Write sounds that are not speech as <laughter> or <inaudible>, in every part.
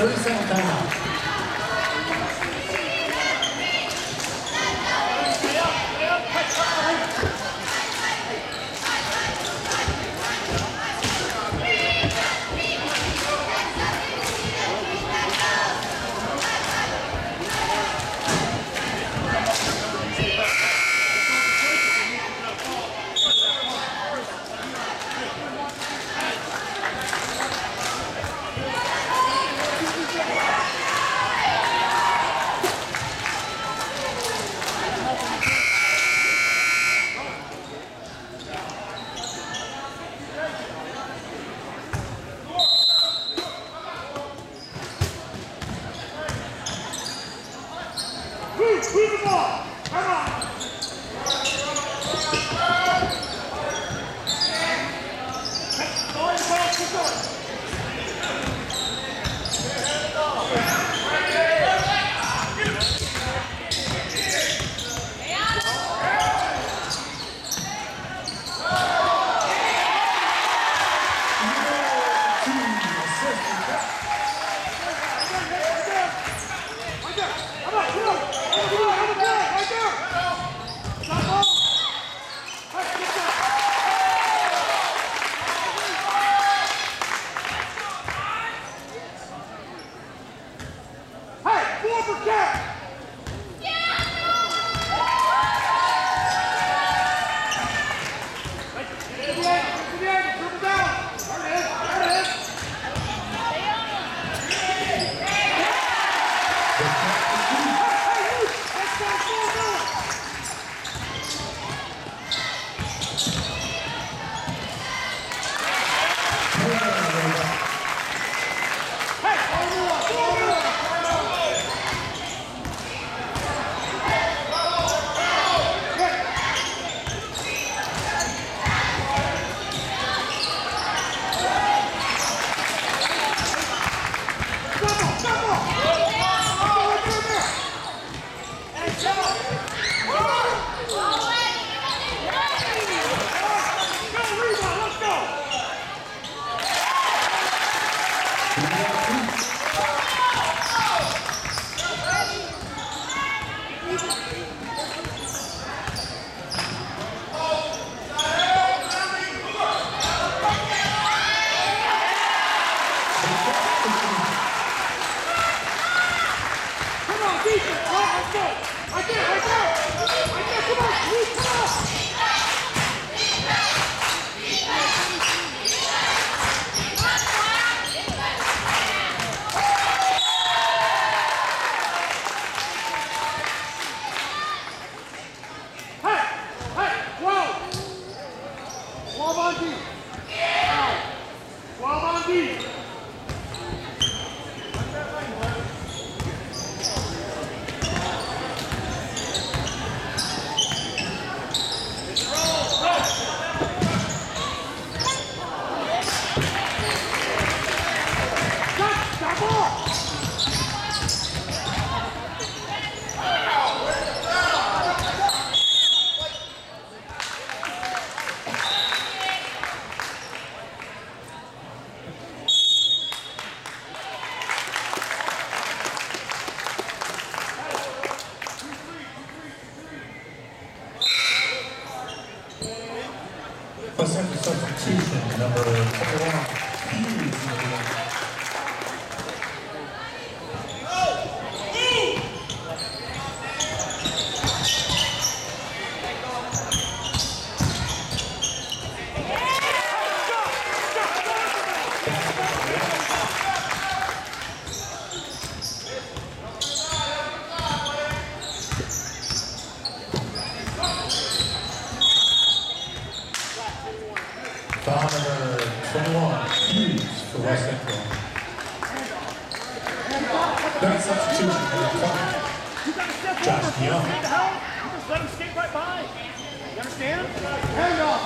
a 30 ahead, ball, Central substitution, number 21, Hughes. Foul number 21, Hughes for West Central. Third substitution, number 20, Josh Young. What the hell? You just let him skate right by. You understand? Hand off,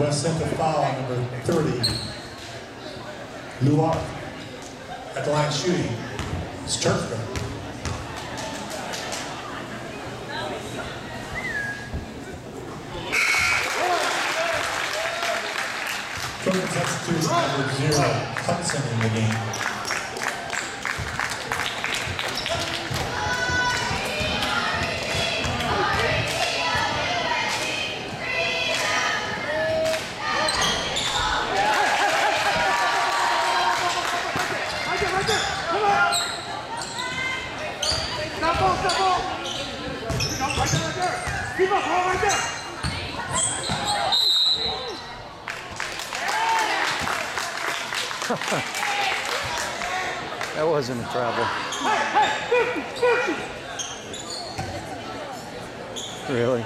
West Central foul number 30, Luar. At the line shooting, it's Turfman. Third substitution, number zero, Hudson in the game. <laughs> That wasn't a travel. Hey, hey, 50, 50. Really?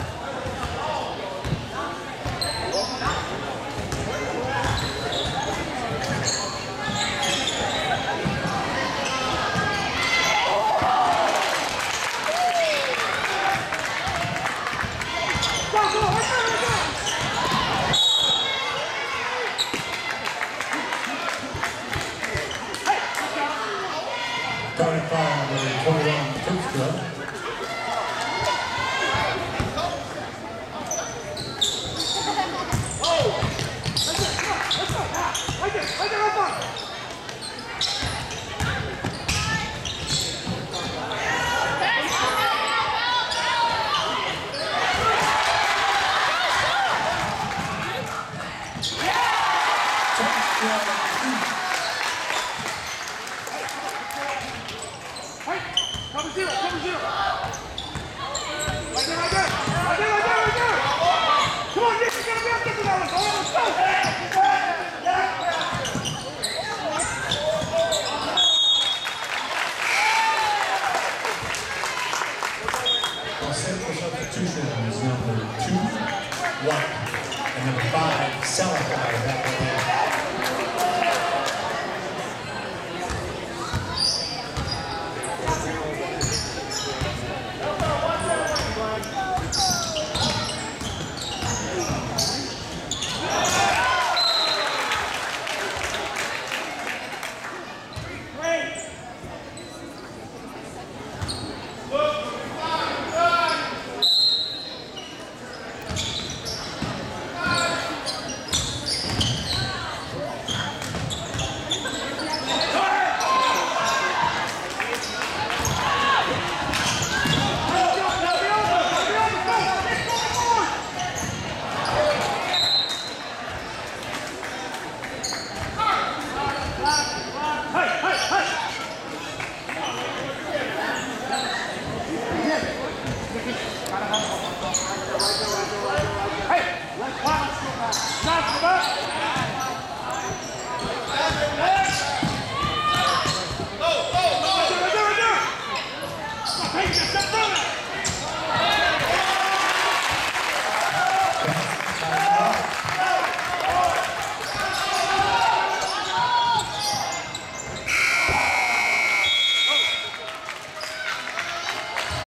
Zarfla